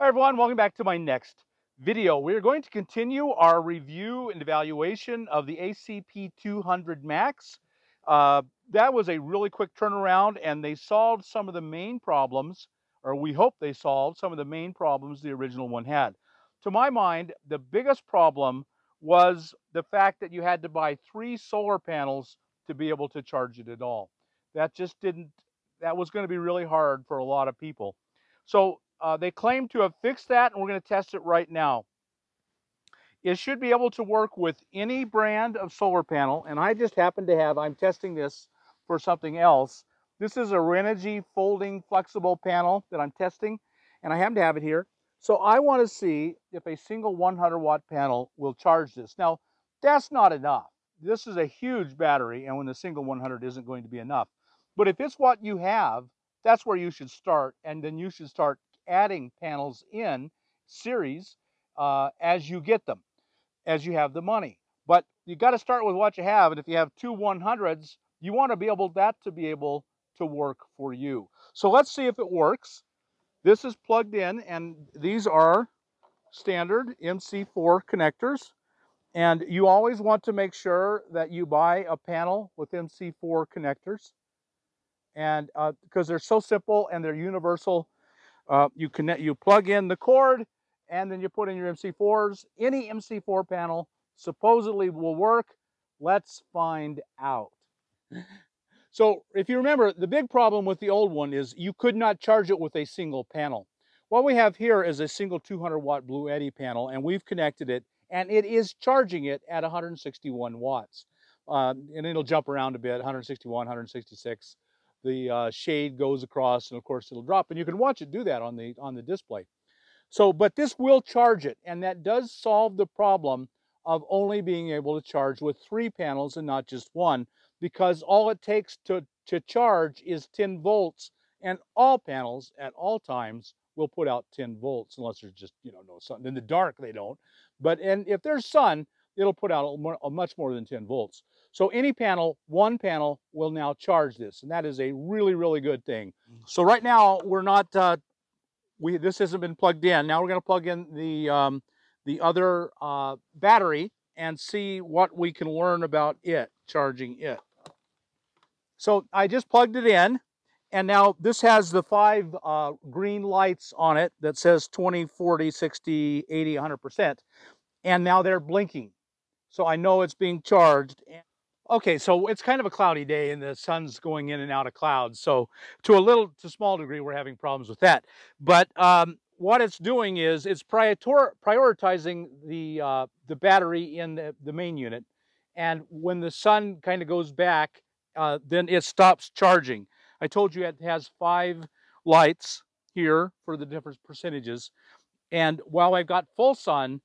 Hi everyone, welcome back to my next video. We're going to continue our review and evaluation of the ACP 200 Max. Uh, that was a really quick turnaround and they solved some of the main problems, or we hope they solved some of the main problems the original one had. To my mind, the biggest problem was the fact that you had to buy three solar panels to be able to charge it at all. That just didn't, that was going to be really hard for a lot of people. So uh, they claim to have fixed that, and we're going to test it right now. It should be able to work with any brand of solar panel, and I just happen to have, I'm testing this for something else. This is a Renogy folding flexible panel that I'm testing, and I happen to have it here. So I want to see if a single 100 watt panel will charge this. Now, that's not enough. This is a huge battery, and when the single 100 isn't going to be enough. But if it's what you have, that's where you should start, and then you should start adding panels in series uh, as you get them, as you have the money. But you got to start with what you have, and if you have two 100s, you want to be able that to be able to work for you. So let's see if it works. This is plugged in, and these are standard MC4 connectors. And you always want to make sure that you buy a panel with MC4 connectors. And because uh, they're so simple and they're universal uh, you connect, you plug in the cord, and then you put in your MC4s. Any MC4 panel supposedly will work. Let's find out. So if you remember, the big problem with the old one is you could not charge it with a single panel. What we have here is a single 200 watt Bluetti panel, and we've connected it, and it is charging it at 161 watts. Uh, and it'll jump around a bit, 161, 166 the uh, shade goes across and of course it'll drop and you can watch it do that on the on the display. So, but this will charge it and that does solve the problem of only being able to charge with three panels and not just one because all it takes to, to charge is 10 volts and all panels at all times will put out 10 volts unless there's just, you know, no sun. In the dark, they don't. But and if there's sun, it'll put out a, more, a much more than 10 volts. So any panel, one panel will now charge this, and that is a really, really good thing. Mm. So right now we're not, uh, we this hasn't been plugged in. Now we're going to plug in the um, the other uh, battery and see what we can learn about it charging it. So I just plugged it in, and now this has the five uh, green lights on it that says 20, 40, 60, 80, 100%, and now they're blinking. So I know it's being charged. Okay, so it's kind of a cloudy day and the sun's going in and out of clouds. So to a little, to small degree, we're having problems with that. But um, what it's doing is it's prior prioritizing the, uh, the battery in the, the main unit. And when the sun kind of goes back, uh, then it stops charging. I told you it has five lights here for the different percentages. And while I've got full sun,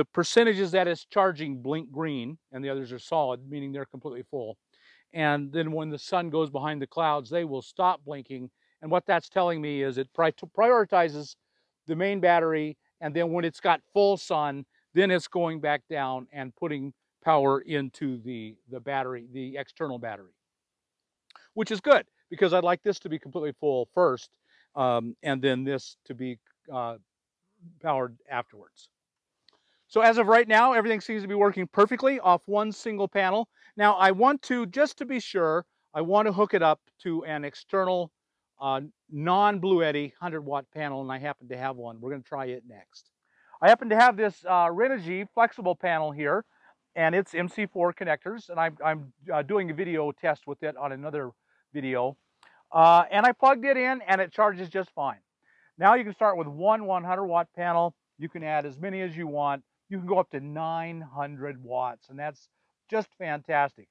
the percentages that it's charging blink green and the others are solid, meaning they're completely full. And then when the sun goes behind the clouds, they will stop blinking. And what that's telling me is it prioritizes the main battery. And then when it's got full sun, then it's going back down and putting power into the, the battery, the external battery, which is good because I'd like this to be completely full first um, and then this to be uh, powered afterwards. So as of right now, everything seems to be working perfectly off one single panel. Now I want to, just to be sure, I want to hook it up to an external uh, non-Bluetti 100 watt panel and I happen to have one. We're going to try it next. I happen to have this uh, Renogy flexible panel here and it's MC4 connectors and I'm, I'm uh, doing a video test with it on another video. Uh, and I plugged it in and it charges just fine. Now you can start with one 100 watt panel. You can add as many as you want you can go up to 900 watts, and that's just fantastic.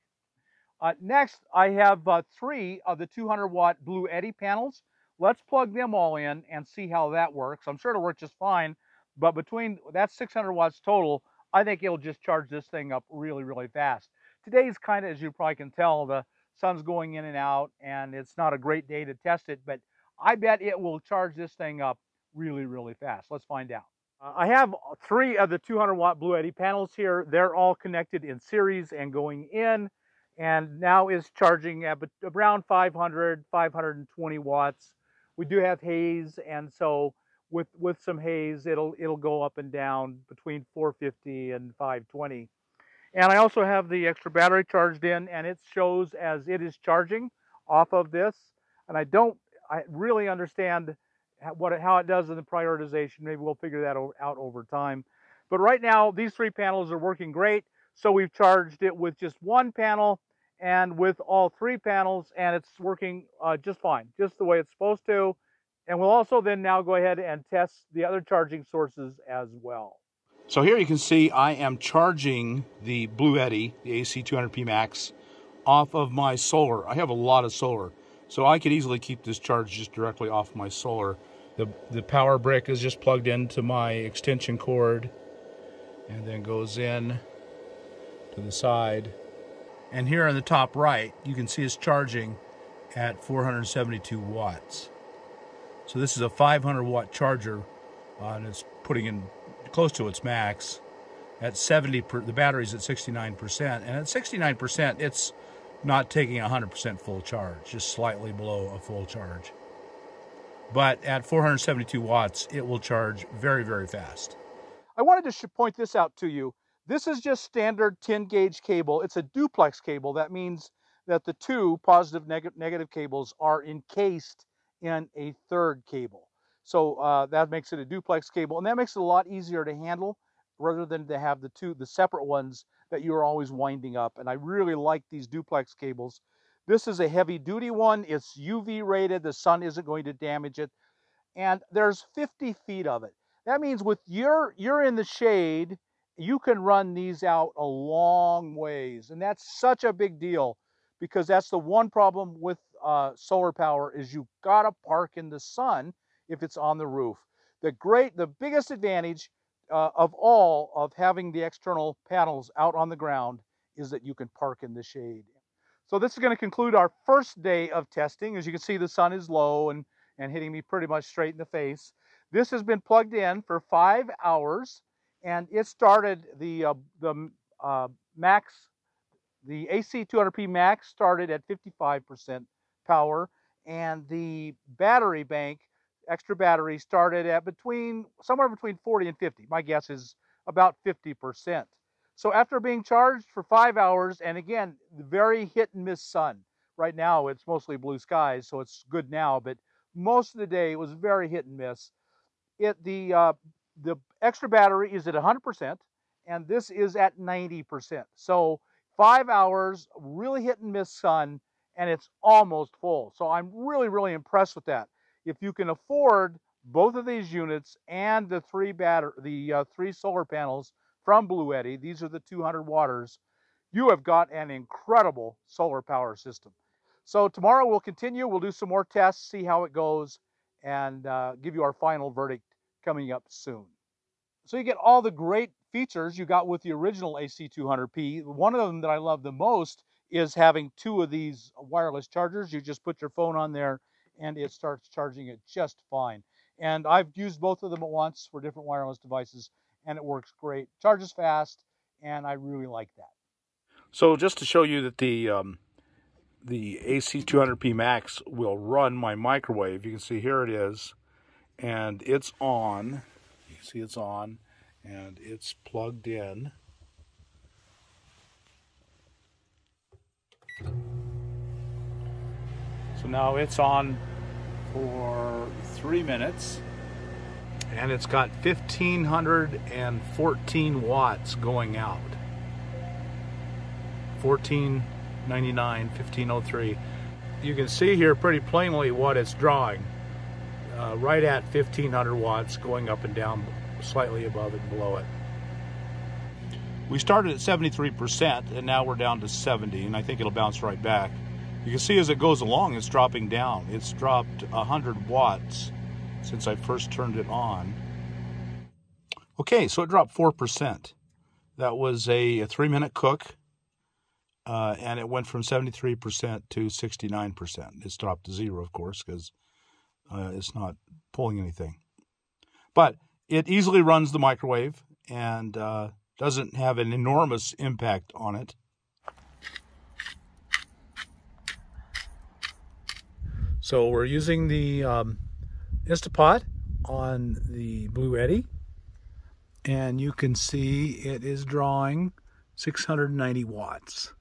Uh, next, I have uh, three of the 200 watt Bluetti panels. Let's plug them all in and see how that works. I'm sure it'll work just fine, but between that's 600 watts total, I think it'll just charge this thing up really, really fast. Today's kind of, as you probably can tell, the sun's going in and out, and it's not a great day to test it, but I bet it will charge this thing up really, really fast. Let's find out. Uh, I have three of the 200 watt Bluetti panels here. They're all connected in series and going in and now is charging at around 500, 520 watts. We do have haze and so with with some haze, it'll it'll go up and down between 450 and 520. And I also have the extra battery charged in, and it shows as it is charging off of this. And I don't I really understand what how it does in the prioritization. Maybe we'll figure that out over time. But right now, these three panels are working great. So we've charged it with just one panel and with all three panels, and it's working uh, just fine, just the way it's supposed to. And we'll also then now go ahead and test the other charging sources as well. So here you can see I am charging the Bluetti, the AC200P Max, off of my solar. I have a lot of solar, so I could easily keep this charged just directly off my solar. The, the power brick is just plugged into my extension cord and then goes in to the side. And here on the top right, you can see it's charging at 472 watts. So this is a 500 watt charger, uh, and it's putting in close to its max. At 70, per, the battery's at 69%, and at 69%, it's not taking 100% full charge, just slightly below a full charge. But at 472 watts, it will charge very, very fast. I wanted to point this out to you. This is just standard 10 gauge cable. It's a duplex cable. That means that the two positive neg negative cables are encased in a third cable. So uh, that makes it a duplex cable, and that makes it a lot easier to handle rather than to have the two, the separate ones that you are always winding up. And I really like these duplex cables. This is a heavy duty one. It's UV rated. The sun isn't going to damage it. And there's 50 feet of it. That means with your, you're in the shade, you can run these out a long ways. And that's such a big deal because that's the one problem with uh, solar power is you've gotta park in the sun if it's on the roof. The great, the biggest advantage uh, of all of having the external panels out on the ground is that you can park in the shade. So this is going to conclude our first day of testing. As you can see, the sun is low and, and hitting me pretty much straight in the face. This has been plugged in for five hours and it started the, uh, the uh, max, the AC200P max started at 55% power and the battery bank extra battery started at between somewhere between 40 and 50. My guess is about 50%. So after being charged for five hours, and again, very hit and miss sun. Right now, it's mostly blue skies, so it's good now, but most of the day it was very hit and miss. It the uh, the extra battery is at 100%, and this is at 90%. So five hours, really hit and miss sun, and it's almost full. So I'm really, really impressed with that if you can afford both of these units and the three the uh, three solar panels from Bluetti, these are the 200 waters, you have got an incredible solar power system. So tomorrow we'll continue. We'll do some more tests, see how it goes, and uh, give you our final verdict coming up soon. So you get all the great features you got with the original AC200P. One of them that I love the most is having two of these wireless chargers. You just put your phone on there and it starts charging it just fine. And I've used both of them at once for different wireless devices, and it works great. Charges fast, and I really like that. So just to show you that the um, the AC200P Max will run my microwave, you can see here it is, and it's on. You can see it's on, and it's plugged in. So now it's on for three minutes. And it's got 1514 watts going out. 1499 1503 you can see here pretty plainly what it's drawing. Uh, right at 1500 watts going up and down slightly above and below it. We started at 73% and now we're down to 70 and I think it'll bounce right back you can see as it goes along, it's dropping down. It's dropped 100 watts since I first turned it on. Okay, so it dropped 4%. That was a, a three minute cook, uh, and it went from 73% to 69%. It's dropped to zero, of course, because uh, it's not pulling anything. But it easily runs the microwave and uh, doesn't have an enormous impact on it. So we're using the um, Instapot on the Bluetti. and you can see it is drawing 690 watts.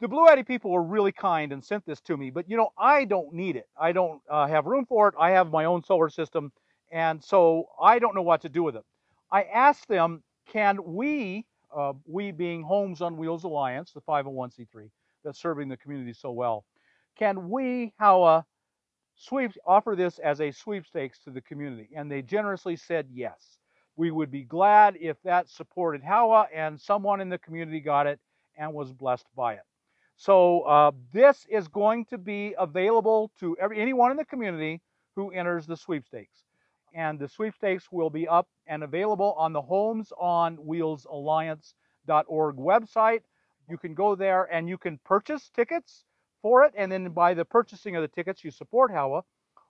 The Bluetti people were really kind and sent this to me, but you know, I don't need it. I don't uh, have room for it. I have my own solar system, and so I don't know what to do with it. I asked them, can we, uh, we being Homes on Wheels Alliance, the 501c3 that's serving the community so well, can we, HOWA, sweep, offer this as a sweepstakes to the community? And they generously said yes. We would be glad if that supported HOWA and someone in the community got it and was blessed by it. So uh, this is going to be available to every, anyone in the community who enters the sweepstakes. And the sweepstakes will be up and available on the Homes on Wheels Alliance.org website. You can go there and you can purchase tickets for it. And then by the purchasing of the tickets, you support HOWA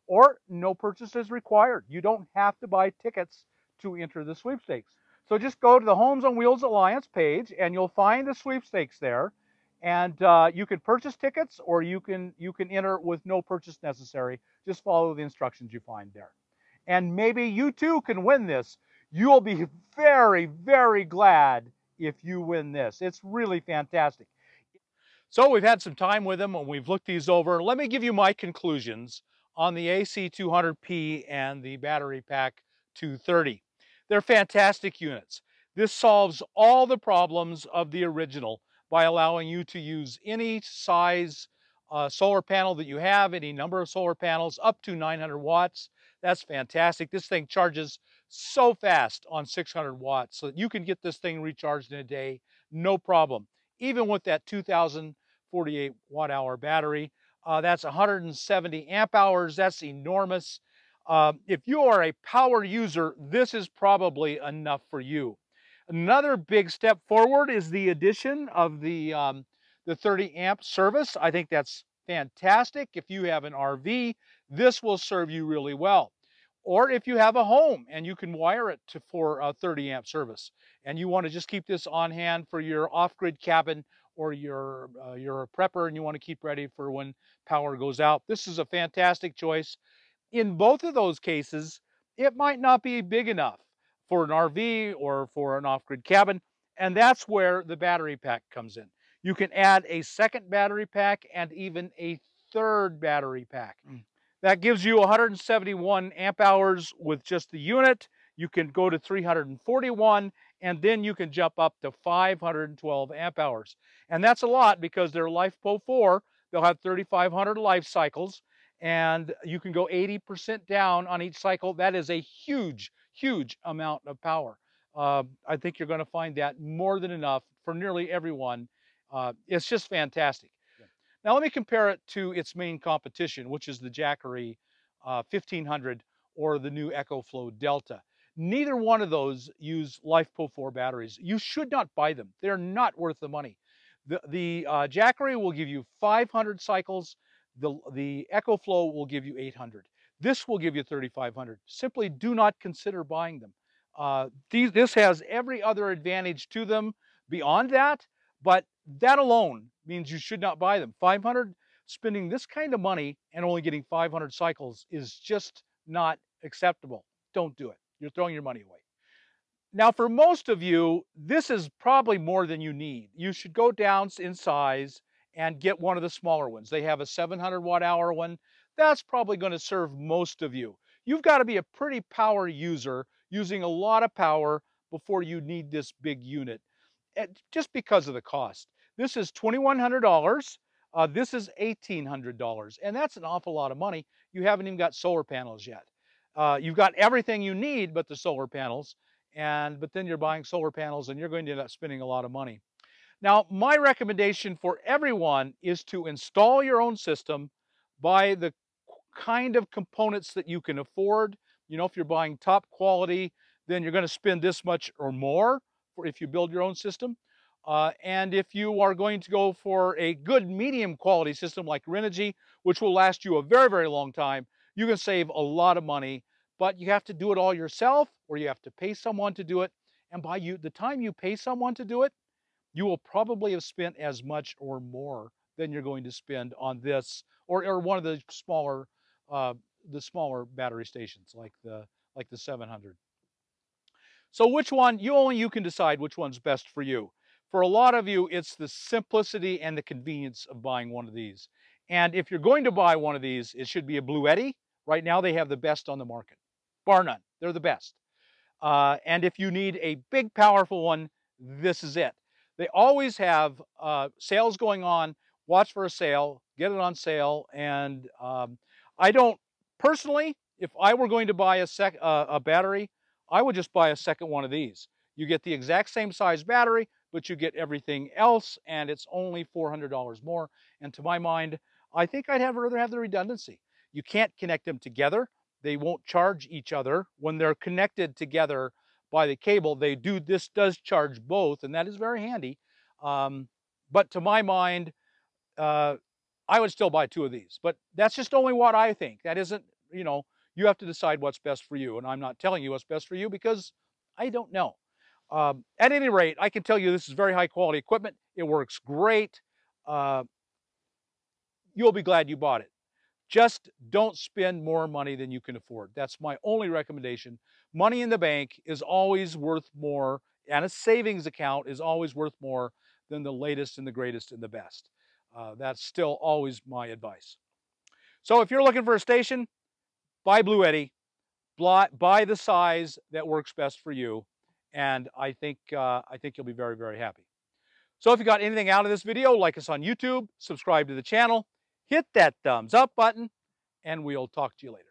or no purchase is required. You don't have to buy tickets to enter the sweepstakes. So just go to the Homes on Wheels Alliance page and you'll find the sweepstakes there. And uh, you can purchase tickets or you can, you can enter with no purchase necessary. Just follow the instructions you find there. And maybe you too can win this. You'll be very, very glad if you win this. It's really fantastic. So we've had some time with them and we've looked these over. Let me give you my conclusions on the AC200P and the battery pack 230. They're fantastic units. This solves all the problems of the original by allowing you to use any size uh, solar panel that you have, any number of solar panels, up to 900 watts. That's fantastic. This thing charges so fast on 600 watts so that you can get this thing recharged in a day, no problem. Even with that 2048 watt hour battery, uh, that's 170 amp hours. That's enormous. Uh, if you are a power user, this is probably enough for you. Another big step forward is the addition of the, um, the 30 amp service. I think that's fantastic. If you have an RV, this will serve you really well. Or if you have a home and you can wire it to, for a 30 amp service and you want to just keep this on hand for your off-grid cabin or your uh, you're a prepper and you want to keep ready for when power goes out. This is a fantastic choice. In both of those cases, it might not be big enough for an RV or for an off-grid cabin, and that's where the battery pack comes in. You can add a second battery pack and even a third battery pack. Mm. That gives you 171 amp hours with just the unit. You can go to 341 and then you can jump up to 512 amp hours. And that's a lot because they're LiFePO 4. They'll have 3,500 life cycles and you can go 80% down on each cycle. That is a huge, huge amount of power. Uh, I think you're going to find that more than enough for nearly everyone. Uh, it's just fantastic. Now let me compare it to its main competition, which is the Jackery uh, 1500 or the new EcoFlow Delta. Neither one of those use LiFePO 4 batteries. You should not buy them. They're not worth the money. The, the uh, Jackery will give you 500 cycles the, the EcoFlow will give you 800. This will give you 3,500. Simply do not consider buying them. Uh, these, this has every other advantage to them beyond that, but that alone means you should not buy them. 500, spending this kind of money and only getting 500 cycles is just not acceptable. Don't do it. You're throwing your money away. Now, for most of you, this is probably more than you need. You should go down in size and get one of the smaller ones. They have a 700 watt hour one. That's probably going to serve most of you. You've got to be a pretty power user using a lot of power before you need this big unit, just because of the cost. This is $2,100. Uh, this is $1,800, and that's an awful lot of money. You haven't even got solar panels yet. Uh, you've got everything you need but the solar panels, and but then you're buying solar panels and you're going to end up spending a lot of money. Now, my recommendation for everyone is to install your own system, buy the kind of components that you can afford. You know, if you're buying top quality, then you're going to spend this much or more if you build your own system. Uh, and if you are going to go for a good medium quality system like Renogy, which will last you a very, very long time, you can save a lot of money, but you have to do it all yourself or you have to pay someone to do it. And by you, the time you pay someone to do it, you will probably have spent as much or more than you're going to spend on this or, or one of the smaller uh, the smaller battery stations like the like the 700. So which one, you only you can decide which one's best for you. For a lot of you, it's the simplicity and the convenience of buying one of these. And if you're going to buy one of these, it should be a Bluetti. Right now, they have the best on the market, bar none. They're the best. Uh, and if you need a big, powerful one, this is it. They always have uh, sales going on. Watch for a sale, get it on sale. And um, I don't, personally, if I were going to buy a, sec, uh, a battery, I would just buy a second one of these. You get the exact same size battery, but you get everything else, and it's only $400 more. And to my mind, I think I'd have rather have the redundancy. You can't connect them together. They won't charge each other. When they're connected together by the cable, they do, this does charge both, and that is very handy. Um, but to my mind, uh, I would still buy two of these, but that's just only what I think. That isn't, you know, you have to decide what's best for you. And I'm not telling you what's best for you because I don't know. Um, at any rate, I can tell you this is very high quality equipment. It works great. Uh, you'll be glad you bought it. Just don't spend more money than you can afford. That's my only recommendation. Money in the bank is always worth more, and a savings account is always worth more than the latest and the greatest and the best. Uh, that's still always my advice. So if you're looking for a station, buy Bluetti, buy the size that works best for you, and I think, uh, I think you'll be very, very happy. So if you got anything out of this video, like us on YouTube, subscribe to the channel, hit that thumbs up button, and we'll talk to you later.